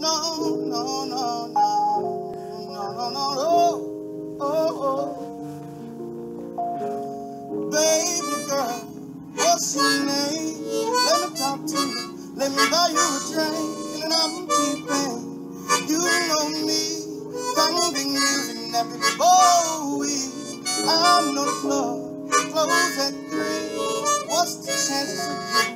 no, no, no, no, no, no, no, oh, oh, oh. Baby girl, what's your name? Let me talk to you. Let me buy you a drink and I'm T-Pain. You know me, big music, Nappy Boy. I'm no club, close at three. What's the chances of you